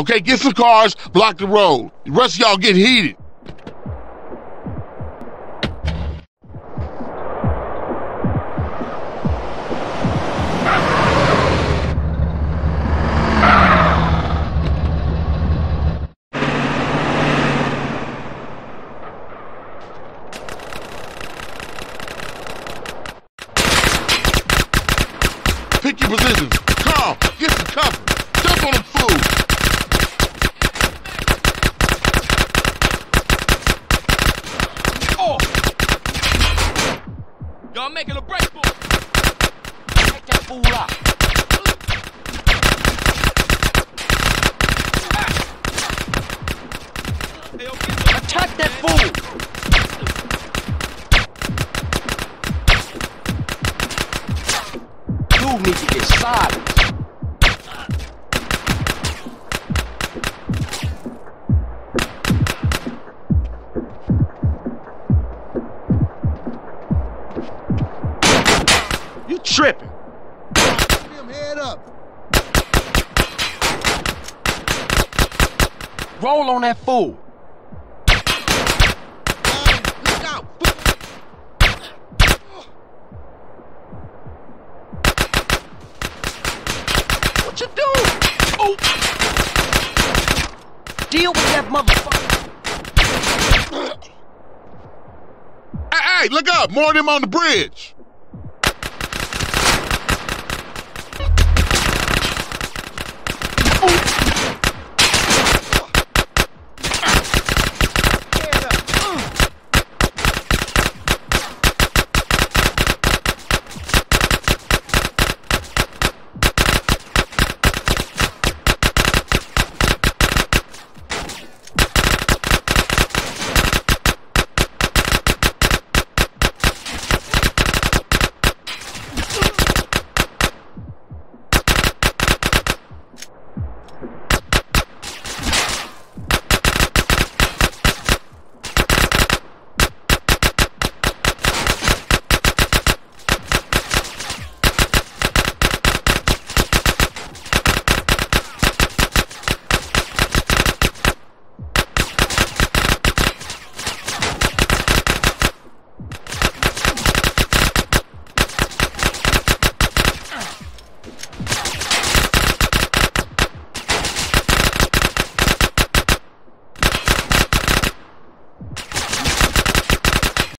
Okay, get some cars, block the road. The rest of y'all get heated. Pick your positions. Carl, get some cover. Jump on them fools. Oh! Y'all making a break for it. Take that fool out. Attack that fool! Dude need to get silent. You tripping. Roll on that fool. What you doing? Oh! Deal with that motherfucker. Hey, hey, look up. More of them on the bridge.